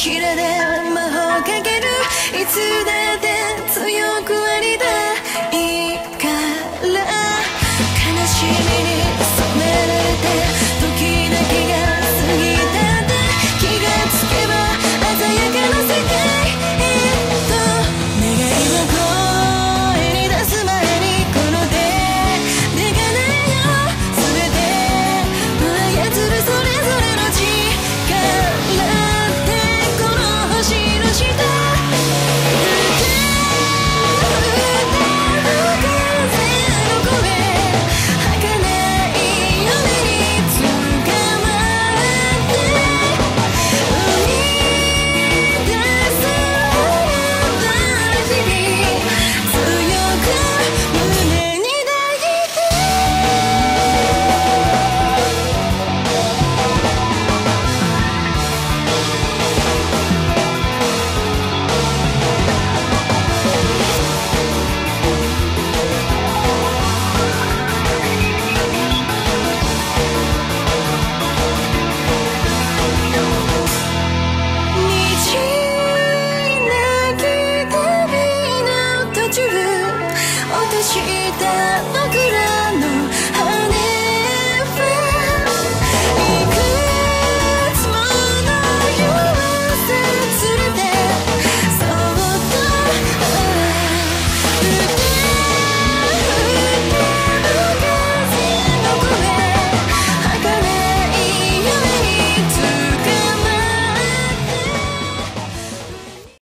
ひらで魔法かける。いつだって強くありたい。